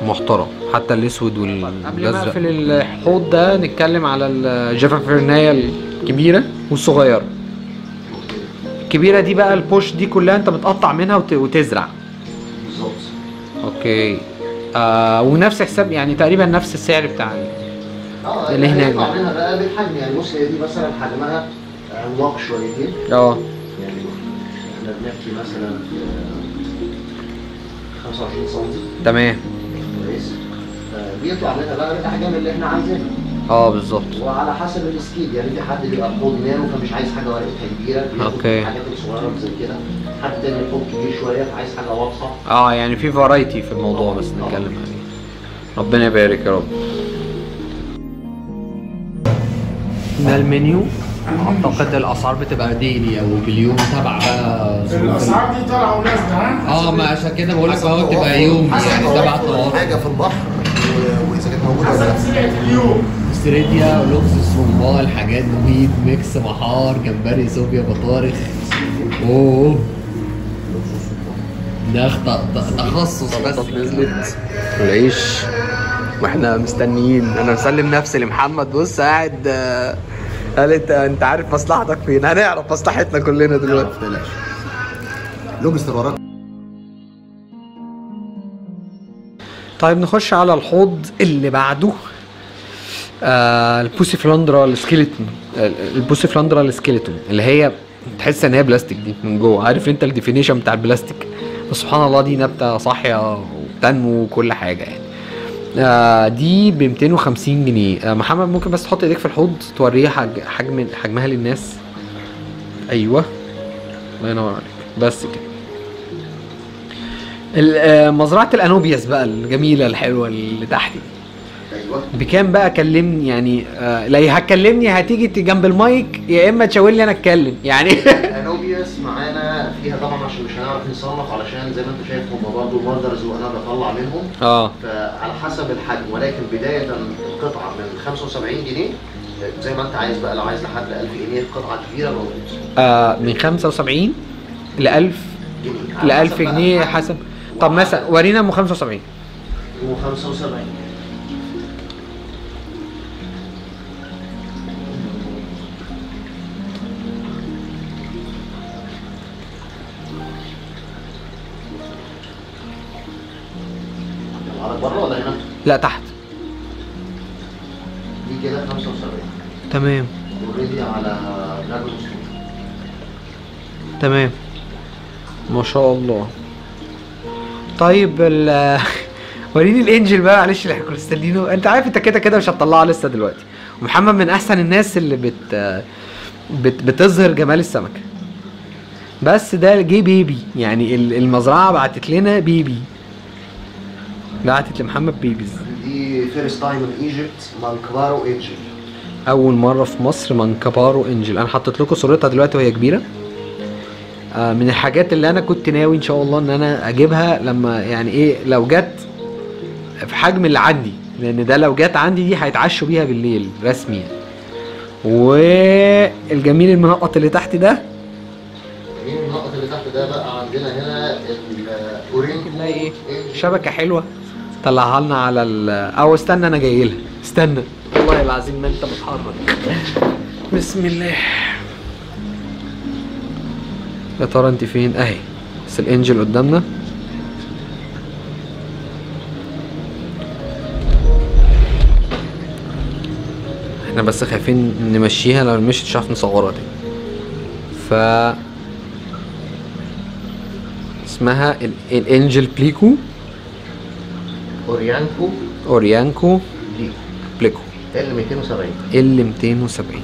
محترم. حتى الأسود والازرق قبل ما أقفل الحوض ده نتكلم على الجافافرنايه الكبيرة والصغيرة. الكبيرة دي بقى البوش دي كلها أنت بتقطع منها وت- وتزرع. بالظبط. أوكي. آه ونفس حساب يعني تقريبا نفس السعر بتاع آه اللي هناك بقى. عاملينها بقى بالحجم يعني بص هي دي مثلا حجمها عملاق شويتين. آه. يعني إحنا بنحكي مثلا آه، 25 سم تمام. كويس. بيطلع منها بقى الاحجام اللي إحنا عايزينها آه بالظبط. وعلى حسب ال scale يعني في حد بيبقى حوض نانو فمش عايز حاجة ورقتها كبيرة بياخد okay. الحاجات الصغيرة زي كده. حد تاني حوض كبير شوية فعايز حاجة واضحة. آه يعني في variety في الموضوع بس نتكلم عليه. ربنا يبارك يا رب. ده المنيو أعتقد الأسعار بتبقى daily أو باليوم تبع بقى الأسعار دي طالعة ونازلة ها؟ آه ما عشان كده بقول لك هو بتبقى يومي يعني تبع حاجة في البحر. لا سرعه اليوم. استريديا لوكس رمال حاجات ويد ميكس محار جمبري صوبيا بطارخ. أوه. ده تخصص بس نزلت. العيش وإحنا مستنيين. أنا مسلم نفسي لمحمد. بص قاعد آه، قال انت انت عارف مصلحتك فين؟ هنعرف مصلحتنا كلنا دلوقتي. لوبستر وراك طيب نخش على الحوض اللي بعده. آه البوسيفلاندرا ال skeleton البوسيفلاندرا ال skeleton اللي هي تحس إن هي بلاستيك دي من جوه. عارف أنت ال definition بتاع البلاستيك؟ بس سبحان الله دي نبتة صاحية وبتنمو وكل حاجة يعني. آه دي ب 250 جنيه. آه محمد ممكن بس تحط إيديك في الحوض توريه حج حجم حجمها للناس؟ أيوه. الله ينور عليك. بس كده. آه، مزرعة الأنوبياس بقى الجميلة الحلوة اللي تحت أيوه. بكام بقى كلمني يعني آه لا هتكلمني هتيجي جنب المايك يا إما تشاور لي أنا أتكلم يعني. انوبياس معانا فيها طبعا عشان مش هنعرف نصنف علشان زي ما أنت شايف هم برضه ال mothers وأنا بطلع منهم. آه. فعلى حسب الحجم ولكن بداية القطعة من 75 جنيه زي ما أنت عايز بقى لو عايز لحد 1000 جنيه قطعة كبيرة موجود. آه من 75 ل 1000 جنيه. ل 1000 جنيه حسب طب مثلا ورينا أم 75 و75 على بره ولا هنا؟ لا تحت. دي كده 75 تمام. already على dragon تمام. ما شاء الله. طيب ال وريني ال angel بقى معلش اللي إحنا كنا مستنيينه. أنت عارف أنت كده كده مش هتطلعها لسه دلوقتي. ومحمد من أحسن الناس اللي بت, بت بتظهر جمال السمكه بس ده جه baby يعني ال- المزرعة بعتت لنا baby. بعتت لمحمد babies دي first time in Egypt Manacapuru angel أول مرة في مصر Manacapuru angel أنا حطيت لكم صورتها دلوقتي وهي كبيرة. من الحاجات اللي أنا كنت ناوي إن شاء الله إن أنا أجيبها لما يعني إيه لو جت في حجم اللي عندي لأن ده لو جت عندي دي هيتعشوا بيها بالليل رسمي يعني. والجميل المنقط اللي تحت ده؟ مين النقط اللي تحت ده بقى عندنا هنا الأورينج. نلاقي إيه؟ شبكة حلوة. طلعها لنا على ال أو استنى أنا جاي لها استنى. والله العظيم ما أنت بتحرك. بسم الله. يا ترى انت فين؟ اهي بس الانجل قدامنا. إحنا بس خايفين نمشيها لو مشيت مش هنعرف نصورها تاني ف اسمها ال- الانجل بليكو. أوريانكو. أوريانكو بليكو. ال 270 ال 270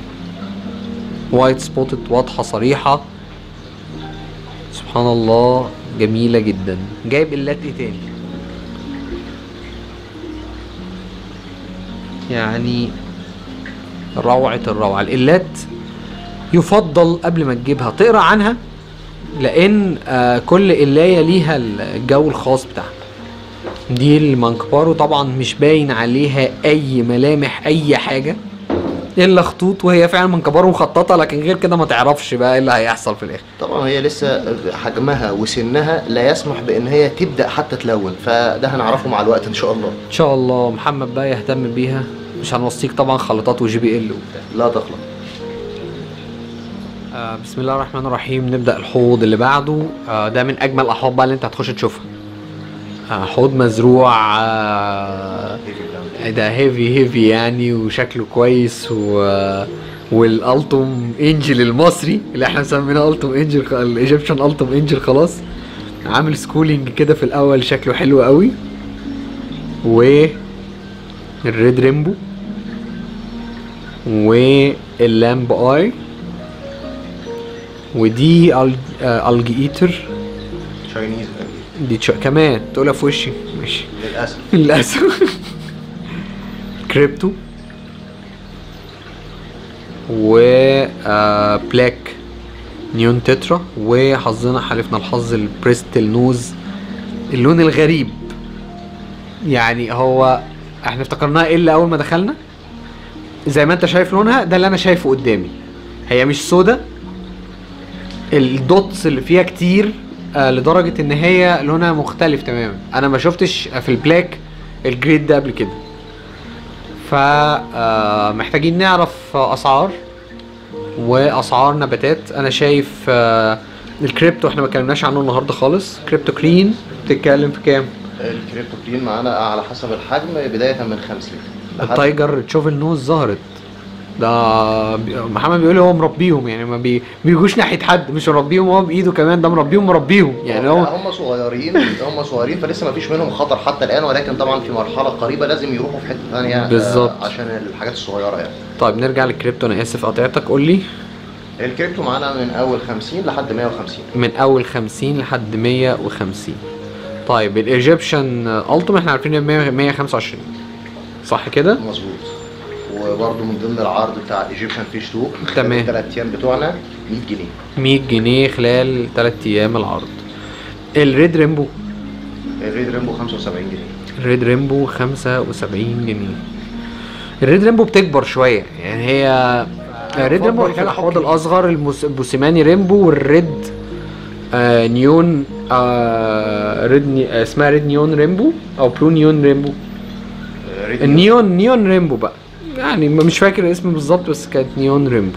وايت سبوتد واضحة صريحة. سبحان الله جميلة جدا. جايب اللات إيه تاني. يعني روعة الروعة. الإلات يفضل قبل ما تجيبها تقرأ عنها لأن آه كل قلاية ليها الجو الخاص بتاعها. دي المانكبارو طبعا مش باين عليها أي ملامح أي حاجة. إلا خطوط وهي فعلا منكبارو مخططة لكن غير كده ما تعرفش بقى إيه اللي هيحصل في الآخر. طبعا هي لسه حجمها وسنها لا يسمح بإن هي تبدأ حتى تلون فده هنعرفه مع الوقت إن شاء الله. إن شاء الله. محمد بقى يهتم بيها مش هنوصيك طبعا خلطات و GBL. وبتاع لا تخلق آه بسم الله الرحمن الرحيم. نبدأ الحوض اللي بعده. آه ده من أجمل الأحواض بقى اللي أنت هتخش تشوفها. حوض مزروع آه ده heavy heavy يعني وشكله كويس و وال altum angel المصري اللي إحنا مسميناه altum angel ال Egyptian altum angel خلاص. عامل سكولينج كده في الأول شكله حلو قوي. و الريد ريمبو واللامب آي. ودي آه، الجي إيتر. دي. كمان تقولها في وشي. ماشي. للأسف. للأسف. كريبتو. و آه black neon tetra. وحظنا حالفنا الحظ ال bristlenose. اللون الغريب. يعني هو إحنا افتكرناها اللي أول ما دخلنا. زي ما أنت شايف لونها ده اللي أنا شايفه قدامي. هي مش سودا. ال dots اللي فيها كتير. آه لدرجة إن هي لونها مختلف تماما. أنا ما شفتش في ال black ال grade ده قبل كده. ف آه، محتاجين نعرف أسعار وأسعار نباتات. أنا شايف آه، الكريبتو إحنا ما اتكلمناش عنه النهارده خالص. crypto green. بتتكلم في كام؟ ال crypto green معانا على حسب الحجم بداية من 50 لحد- ال tiger تشوف ال nose ظهرت. ده محمد بيقول هو مربيهم يعني ما بي... بيجوش ناحية حد مش مربيهم هو بإيده كمان ده مربيهم مربيهم. يعني هو هم صغيرين هم صغيرين فلسه ما فيش منهم خطر حتى الآن ولكن طبعا في مرحلة قريبة لازم يروحوا في حتة ثانية بالظبط. عشان الحاجات الصغيرة يعني. طيب نرجع للكريبتو أنا آسف قطعتك قول لي. الكريبتو معانا من أول 50 لحد 150 من أول 50 لحد 150 طيب ال Egyptian altum إحنا عارفين إن 100 125 صح كده؟ مظبوط. وبرده من ضمن العرض بتاع Egyptian fish 2 تمام. الثلاث أيام بتوعنا 100 جنيه. 100 جنيه خلال 3 أيام العرض. ال red rainbow ال red rainbow 75 جنيه. الريد ريمبو 75 جنيه. الريد ريمبو بتكبر شوية يعني هي الريد ريمبو كان الاحواض الحكي. الأصغر البوسيماني ريمبو والريد آه نيون آه ريد ني... آه اسمها ريد نيون ريمبو أو بلو نيون ريمبو آه، ريد النيون نيون ريمبو بقى. يعني مش فاكر الاسم بالظبط بس كانت نيون ريمبو.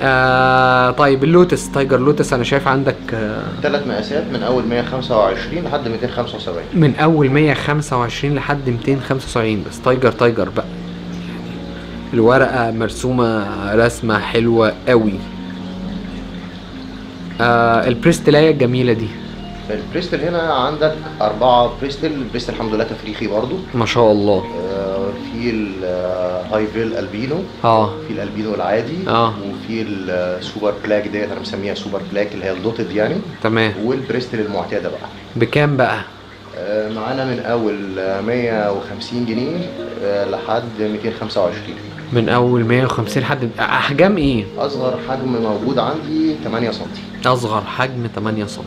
آه طيب اللوتس تايجر لوتس أنا شايف عندك آه ثلاث مقاسات من أول 125 لحد 275 من أول 125 لحد 275 بس. tiger tiger بقى. الورقة مرسومة رسمة حلوة قوي. آه ال bristle ايه الجميلة دي. ال bristle هنا عندك أربعة bristle ال bristle الحمد لله تفريخي برضو. ما شاء الله. آه، في ال high fin albino آه. في الالبينو العادي. آه. وفي ال super black ديت أنا مسميها super black اللي هي ال dotted يعني. تمام. والبريستل المعتاده بقى. بكام بقى؟ آه، معانا من أول آه، 150 جنيه آه، لحد 225 من أول 150 لحد احجام إيه؟ أصغر حجم موجود عندي 8 سم أصغر حجم 8 سم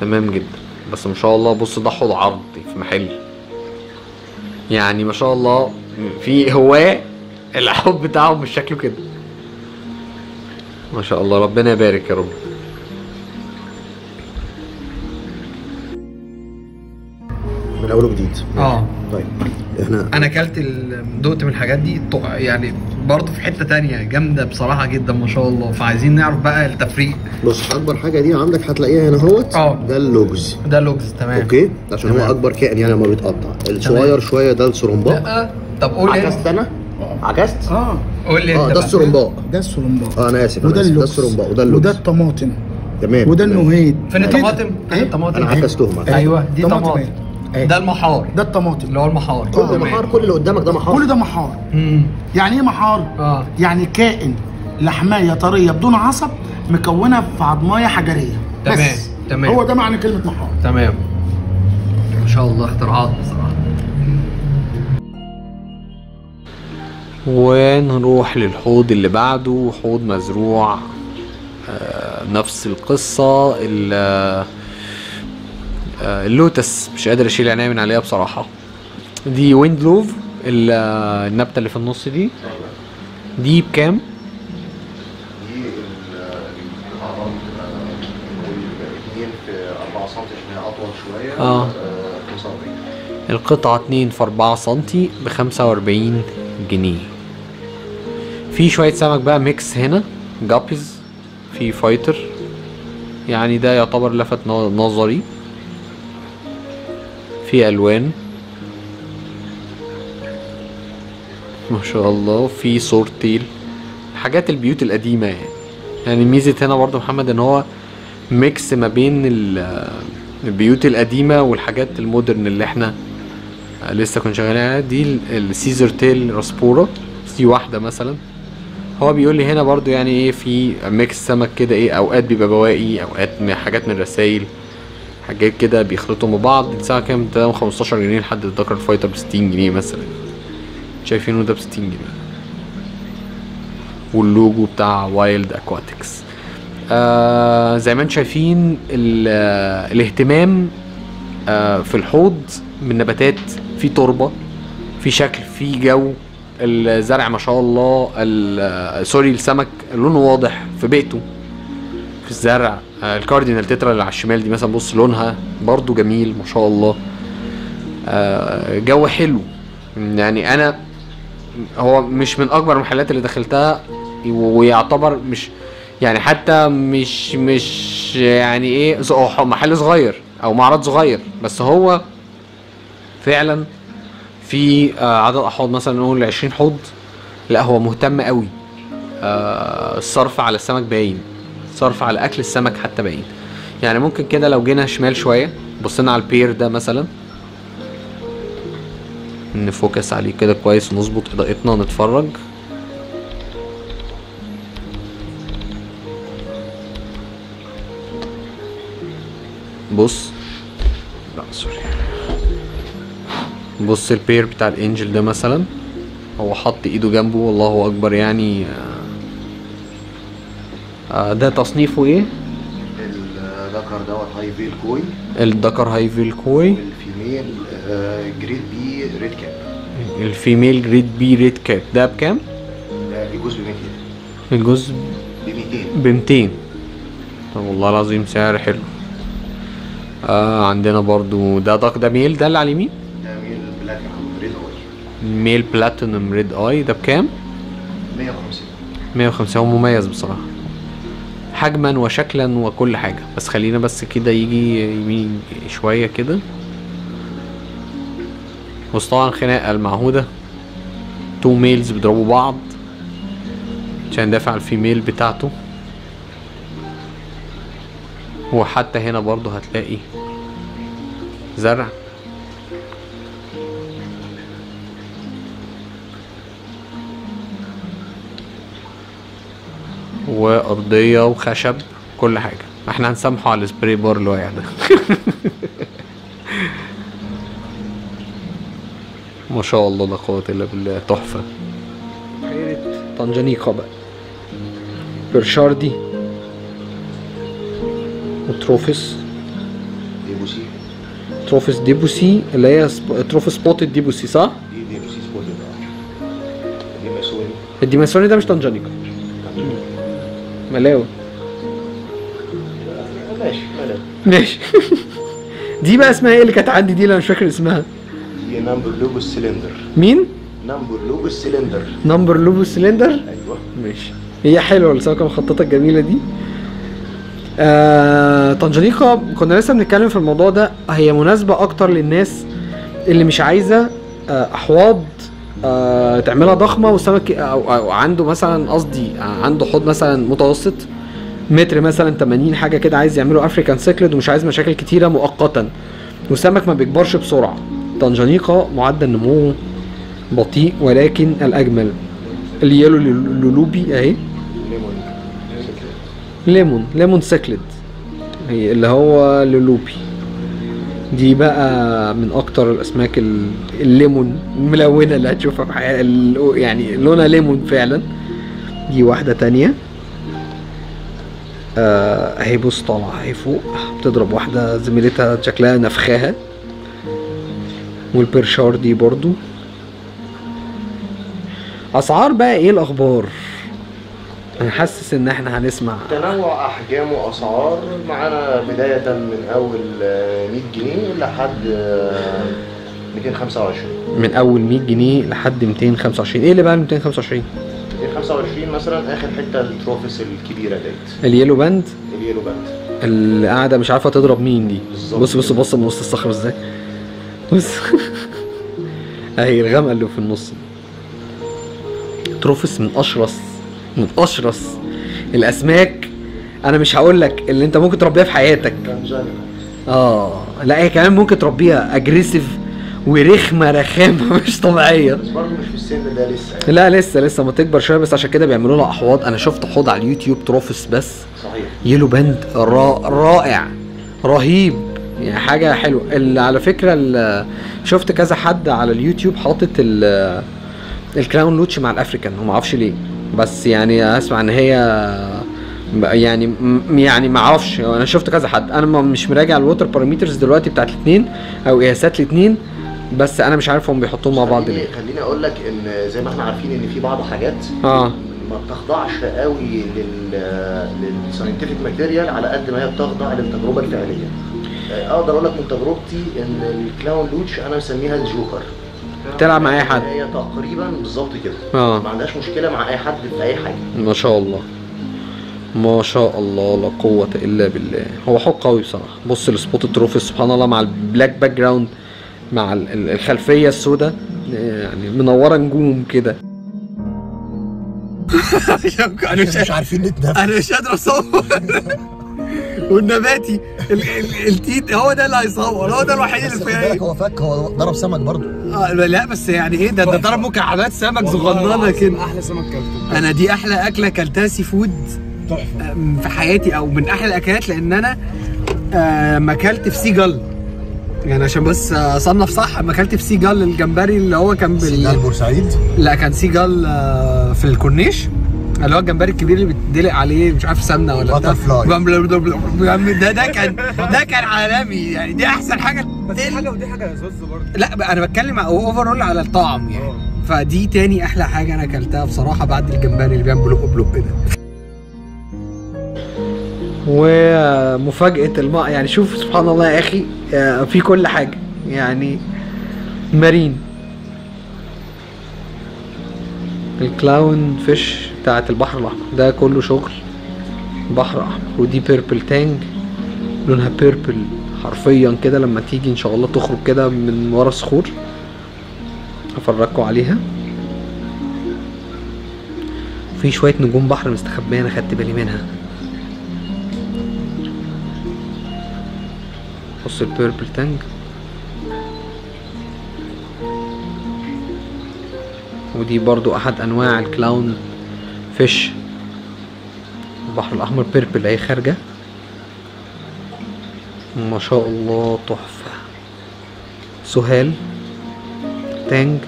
تمام جدا. بس ما شاء الله بص ده حوض عرض في محل. يعني ما شاء الله في هواة الحوض بتاعه مش شكله كده. ما شاء الله ربنا يبارك يا رب. أول وجديد. آه. طيب. إحنا أنا أكلت ال- دقت من الحاجات دي يعني برضه في حتة تانية جامدة بصراحة جدا ما شاء الله. فعايزين نعرف بقى التفريق. بص أكبر حاجة دي عندك هتلاقيها هنا أهوت. آه. ده اللوجز ده لوجز تمام. أوكي؟ عشان هو تمام. أكبر كائن يعني لما بيتقطع. الصغير شوية ده السرمباء لا طب قول عكست لي أنا؟ عكست آه. قول لي آه ده بقى. السرمباء ده السرمباء آه أنا آسف وده آسف. ده وده وده اللوجز الطماطم. تمام وده. النهيد. فين كده. الطماطم؟ فين أهي. الطماطم؟ أنا عكستهم. فكرة. أيوه دي طماطم أهي. ده المحار. ده الطماطم. اللي هو المحار. كل ده محار كل اللي قدامك ده محار. كل ده محار. امم يعني إيه محار؟ آه. يعني كائن لحماية طرية بدون عصب مكونة في عظمايه حجرية. تمام، بس. تمام. هو ده معنى كلمة محار. تمام. ما شاء الله اختراعات بصراحة. ونروح للحوض اللي بعده؟ حوض مزروع. آه، نفس القصة ال- آه، آه، اللوتس مش قادر أشيل عينيا من عليها بصراحة. دي wind لوف آه، النبتة اللي في النص دي. دي بكام؟ دي القطعه الاثنين في 4 سم عشان هي اطول شوية آه. 45 القطعة 2 في 4 سنتي ب 45 جنيه. في شوية سمك بقى ميكس هنا جابيز في فايتر. يعني ده يعتبر لفت نظري. في ألوان؟ ما شاء الله في سورتيل حاجات البيوت القديمة يعني. يعني ميزة هنا برضو محمد إن هو mix ما بين ال- البيوت القديمة والحاجات ال modern اللي إحنا لسه كنا شغالين عليها دي ال- ال scissortail rasbora دي واحدة مثلا. هو بيقول لي هنا برضو يعني إيه في mix سمك كده إيه أوقات بيبقى بواقي أوقات حاجات من الرسايل. حاجات كده بيخلطوا مع بعض الساعة كام؟ ده 15 جنيه لحد الدكر fighter ب 60 جنيه مثلا. شايفينه ده ب 60 جنيه. واللوجو بتاع Wild Aquatix آه زي ما أنتم شايفين ال- الاهتمام آه في الحوض من نباتات في تربة في شكل في جو. الزرع ما شاء الله ال- آه، sorry السمك لونه واضح في بيئته. في الزرع آه، ال cardinal tetra اللي على الشمال دي مثلا بص لونها برضو جميل ما شاء الله. آه، جو حلو. يعني أنا هو مش من أكبر المحلات اللي دخلتها ويعتبر مش يعني حتى مش مش يعني إيه محل صغير أو معرض صغير. بس هو فعلا في آه، عدد أحواض مثلا نقول 20 حوض لا هو مهتم قوي الصرف على السمك باين. صرف على أكل السمك حتى باين يعني ممكن كده لو جينا شمال شوية بصينا على ال pair ده مثلا نفوكس عليه كده كويس ونظبط إضاءتنا ونتفرج. بص لا sorry. بص ال pair بتاع ال angel ده مثلا هو حط إيده جنبه والله أكبر يعني آه، آه، ده تصنيفه إيه؟ الذكر دوت high veil koi. الدكر high veil koi. وال female آه، grade B red cap. ال female grade B red cap ده بكام؟ ده الجزء ب 200 الجزء ب 200 ب 200 طب والله العظيم سعر حلو. آه عندنا برضو ده دك ده male ده اللي على اليمين؟ ده male platinum red eye. male platinum red eye. ده بكام؟ 150 150 هو مميز بصراحة. حجما وشكلا وكل حاجة. بس خلينا بس كده يجي يمين شوية كده. بص طبعا خناقة المعهودة. two males بيضربوا بعض. عشان يدافع على ال female بتاعته. وحتى هنا برضو هتلاقي زرع. وأرضية وخشب كل حاجة. إحنا هنسامحه على ال spray bar اللي ده. ما شاء الله لا قوه الا بالله تحفة. بحيره طنجانيقه بقى. brichardi و Tropheus. duboisi. Tropheus duboisi اللي هي Tropheus spotted duboisi صح؟ دي duboisi spotted آه. ال demasoni ال demasoni ده مش طنجانيقه ملاوي ماشي ماشي. دي بقى اسمها إيه اللي كانت عندي دي اللي أنا مش فاكر اسمها؟ دي Lamprologus cylinder مين؟ Lamprologus cylinder Lamprologus cylinder أيوه. ماشي. هي حلوة السمكه المخططه الجميلة دي. آه، طنجانيقا كنا لسه بنتكلم في الموضوع ده. هي مناسبة أكتر للناس اللي مش عايزة آه، أحواض آه، تعملها ضخمة والسمك أو, أو عنده مثلا قصدي آه، عنده حوض مثلا متوسط متر مثلا 80 حاجة كده عايز يعمله African cichlid ومش عايز مشاكل كتيرة مؤقتا. والسمك ما بيكبرش بسرعة. طنجانيقا معدل نموه بطيء ولكن الأجمل. ال yellow leleupi أهي. lemon. lemon lemon cichlid اللي هو لولوبي. دي بقى من أكتر الأسماك ال- الليمون الملونه اللي هتشوفها في حياتك. يعني لونها ليمون فعلا. دي واحدة تانية. آه، اهي بص طالعة اهي فوق. بتضرب واحدة زميلتها شكلها نفخاها. والبرشار دي برضو. أسعار بقى إيه الأخبار؟ أنا حاسس إن إحنا هنسمع. تنوع أحجام وأسعار معانا بداية من أول آه، 100 جنيه لحد آه، 225 من أول 100 جنيه لحد 225 إيه اللي بقى ال 225 225 مثلا آخر حتة ال Tropheus الكبيرة ديت. ال yellow band ال yellow band اللي قاعدة مش عارفة تضرب مين دي. بالظبط بص بص. بص من وسط الصخر إزاي. بص. أهي الغامقه اللي في النص. Tropheus من أشرس من أشرس الأسماك أنا مش هقول لك اللي أنت ممكن تربيها في حياتك. آه لا هي كمان ممكن تربيها aggressive ورخمة رخامة مش طبيعية. بس برضه مش في السن ده لسه يعني. لا لسه لسه ما تكبر شوية بس عشان كده بيعملوا لها أحواض. أنا شفت حوض على اليوتيوب Tropheus بس. صحيح. yellow band را رائع رهيب. يعني حاجة حلوة. اللي على فكرة اللي شفت كذا حد على اليوتيوب حاطط ال- ال clown loach مع ال African وما أعرفش ليه. بس يعني أسمع إن هي يعني م- يعني ما أعرفش. أنا شفت كذا حد. أنا ما- مش مراجع ال water parameters دلوقتي بتاعت الاثنين أو قياسات الاثنين بس أنا مش عارف هم بيحطوهم مع بعض ليه. خليني أقول لك إن زي ما إحنا عارفين إن في بعض حاجات آه. ما بتخضعش قوي لل لل scientific material على قد ما هي بتخضع للتجربة الفعلية. أقدر أقول لك من تجربتي إن ال clown loach أنا مسميها الجوكر. تلعب مع أي حد. هي تقريبا بالظبط كده. آه. ما عندهاش مشكلة مع أي حد في أي حاجة. ما شاء الله. ما شاء الله لا قوة إلا بالله. هو حوض قوي بصراحة. بص ال spot Tropheus سبحان الله مع ال black background مع ال- ال- الخلفية السوداء يعني منورة نجوم كده. أنا مش عارفين نتنفس. أنا مش قادر أصور. والنباتي. ال- ال- التيت هو ده اللي هيصور هو ده الوحيد اللي فيه هو فك هو ضرب سمك برضه. آه لا بس يعني إيه ده ده ضرب مكعبات سمك صغننة كده. أحلى سمك كلته. أنا دي أحلى أكلة اكلتها سي فود تحفة. أم، في حياتي أو من أحلى الأكلات لأن أنا آه، ما أكلت في سيجل يعني عشان بس أصنف صح ما أكلت في سيجل الجمبري اللي هو كان بال... بورسعيد؟ لا كان سيجل آه، في الكورنيش. اللي هو الجمبري الكبير اللي بيتدلق عليه مش عارف سمنة ولا بتاع. ده ده كان ده كان عالمي. يعني دي أحسن حاجة. بس دي حاجة ودي حاجة يا زوز برضه. لا بقى أنا بتكلم overall على الطعم يعني. آه. فدي تاني أحلى حاجة أنا أكلتها بصراحة بعد الجمبري اللي بيعمل بلوك بلوك ده ومفاجأة الماء. يعني شوف سبحان الله يا أخي آه، في كل حاجة. يعني marine ال clown fish بتاعت البحر الأحمر. ده كله شغل بحر أحمر. ودي purple tang لونها purple حرفيا كده. لما تيجي إن شاء الله تخرج كده من ورا الصخور هفرجكم عليها. في شوية نجوم بحر مستخبية أنا خدت بالي منها. بص ال purple tang ودي برضو أحد أنواع ال clownfish. البحر الأحمر purple أهي خارجة. ما شاء الله تحفة. Sohal tang.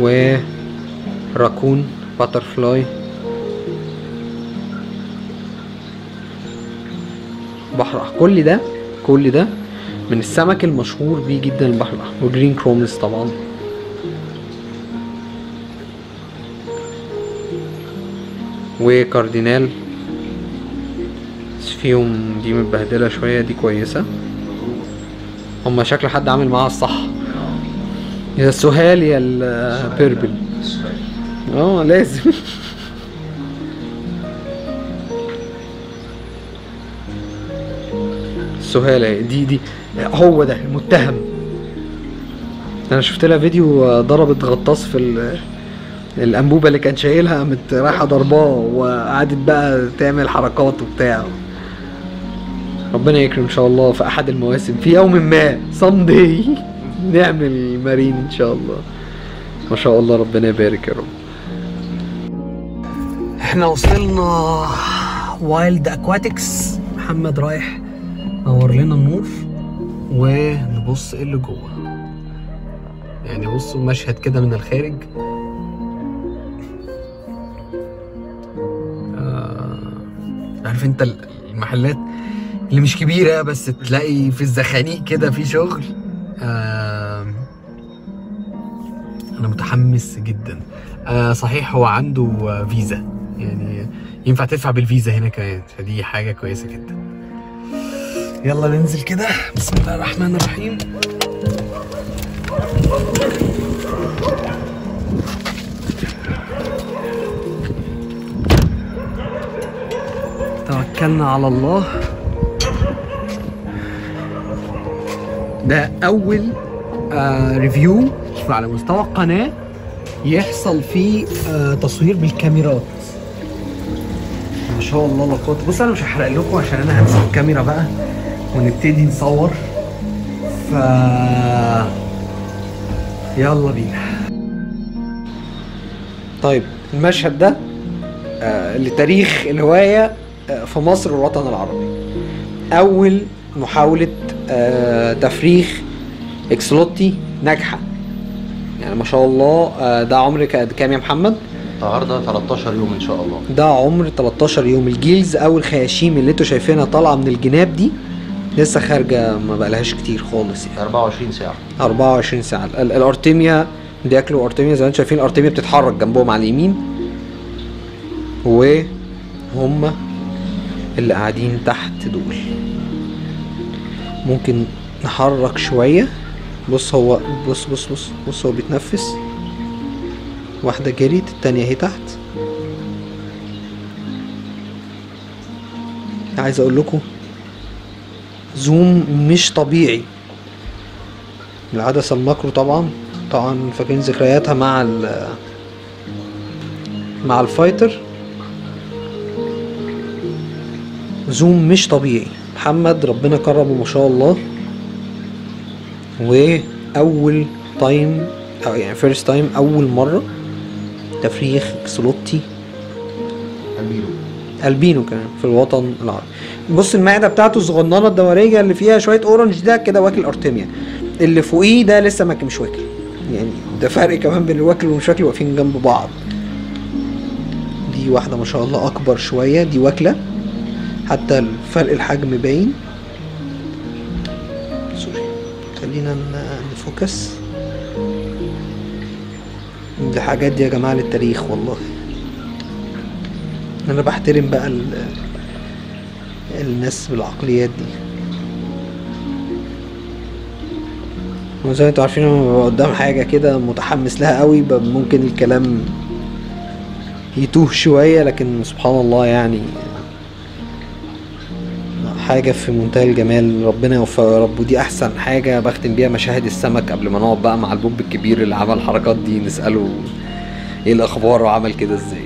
و raccoon. butterfly. بحر أحمر كل ده كل ده من السمك المشهور بيه جدا البحر الأحمر. و green chromis طبعا. وكاردينال. فيهم دي متبهدلة شوية دي كويسة. هما شكل حد عامل معاها الصح. يا ال Sohal يا ال purple آه لازم. السهالة دي دي هو ده المتهم. أنا شفت لها فيديو ضربت غطاس في الأنبوبة اللي كان شايلها قامت رايحة ضرباه وقعدت بقى تعمل حركات وبتاع. ربنا يكرم إن شاء الله في أحد المواسم في يوم ما someday نعمل مارين إن شاء الله. ما شاء الله ربنا يبارك يا رب. إحنا وصلنا Wild Aquatix محمد رايح نور لنا النور ونبص إيه اللي جوه. يعني بصوا مشهد كده من الخارج. انت المحلات اللي مش كبيرة بس تلاقي في الزخانيق كده في شغل. آه أنا متحمس جدا. آه صحيح هو عنده فيزا. يعني ينفع تدفع بالفيزا هنا كمان فدي حاجة كويسة جدا. يلا ننزل كده. بسم الله الرحمن الرحيم. توكلنا على الله. ده أول آه ريفيو على مستوى القناة يحصل فيه آه تصوير بالكاميرات. ما شاء الله لا قوة. بص أنا مش هحرق لكم عشان أنا همسك الكاميرا بقى ونبتدي نصور. ف يلا بينا. طيب المشهد ده آه لتاريخ الهواية في مصر والوطن العربي. أول محاولة آه تفريخ axolotl ناجحة. يعني ما شاء الله آه ده عمر كام يا محمد؟ النهارده 13 يوم إن شاء الله. ده عمر 13 يوم. ال gills أو الخياشيم اللي أنتوا شايفينها طالعة من الجناب دي لسه خارجة ما بقالهاش كتير خالص يعني. 24 ساعة. 24 ساعة. ال- الأرتيميا بياكلوا أرتيميا. زي ما أنتم شايفين الأرتيميا بتتحرك جنبهم على اليمين وهم اللي قاعدين تحت دول. ممكن نحرك شوية. بص هو بص بص بص بص هو بيتنفس. واحدة جريت التانية اهي تحت. عايز أقول لكم zoom مش طبيعي. العدسة ال macro طبعا طبعا فاكرين ذكرياتها مع مع ال fighter. zoom مش طبيعي. محمد ربنا كرمه ما شاء الله. وأول time أو يعني first time أول مرة تفريخ axolotl اميرو ألبينو كمان في الوطن العربي. بص المعدة بتاعته الصغننة الدوريه اللي فيها شوية orange ده كده واكل ارتميا اللي فوقيه ده لسه ما مش واكل. يعني ده فرق كمان بين اللي واكل ومش واكل واقفين جنب بعض. دي واحدة ما شاء الله أكبر شوية دي واكلة. حتى الفرق الحجم باين. سوري. خلينا نفوكس. دي حاجات دي يا جماعة للتاريخ والله. أنا بحترم بقى ال... الناس بالعقليات دي. وزي ما أنتوا عارفين لما ببقى قدام حاجة كده متحمس لها قوي ممكن الكلام يتوه شوية لكن سبحان الله يعني حاجة في منتهى الجمال ربنا يوفقه يا رب. ودي أحسن حاجة بختم بيها مشاهد السمك قبل ما نقعد بقى مع البوب الكبير اللي عمل الحركات دي. نسأله إيه الأخبار وعمل كده إزاي؟